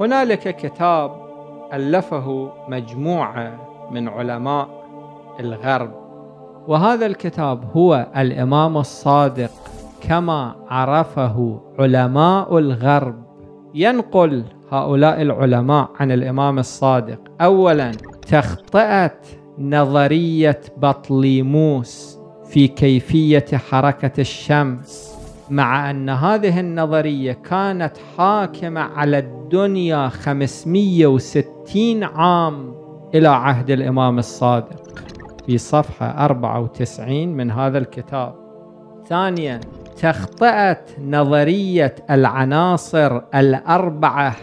هنالك كتاب ألفه مجموعة من علماء الغرب. وهذا الكتاب هو الإمام الصادق كما عرفه علماء الغرب. ينقل هؤلاء العلماء عن الإمام الصادق. أولا تخطئة نظرية بطليموس في كيفية حركة الشمس. مع أن هذه النظرية كانت حاكمة على الدنيا 560 عام إلى عهد الإمام الصادق في صفحة 94 من هذا الكتاب. ثانيا تخطئة نظرية العناصر الأربعة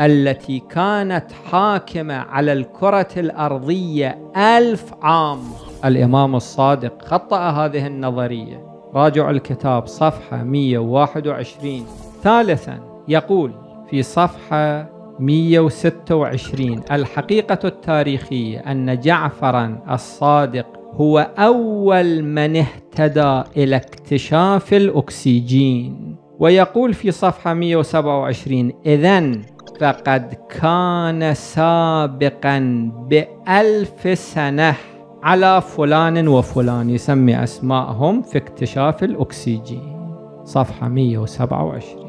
التي كانت حاكمة على الكرة الأرضية ألف عام. الإمام الصادق خطأ هذه النظرية. راجع الكتاب صفحة 121 ثالثا يقول في صفحة 126 الحقيقة التاريخية أن جعفرا الصادق هو أول من اهتدى إلى اكتشاف الأكسجين. ويقول في صفحة 127 إذا فقد كان سابقا بألف سنة على فلان وفلان يسمي أسماءهم في اكتشاف الأكسجين. صفحة 127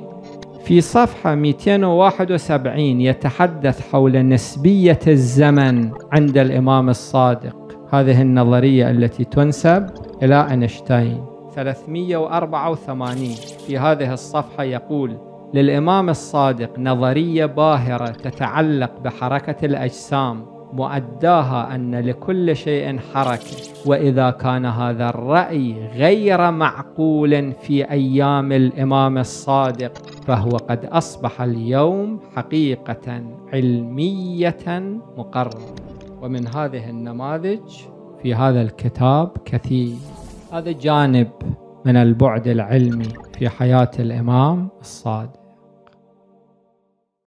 في صفحة 271 يتحدث حول نسبية الزمن عند الإمام الصادق. هذه النظرية التي تنسب إلى أينشتاين. 384 في هذه الصفحة يقول للإمام الصادق نظرية باهرة تتعلق بحركة الأجسام مؤداها أن لكل شيء حركة وإذا كان هذا الرأي غير معقول في أيام الإمام الصادق فهو قد أصبح اليوم حقيقة علمية مقررة ومن هذه النماذج في هذا الكتاب كثير. هذا جانب من البعد العلمي في حياة الإمام الصادق.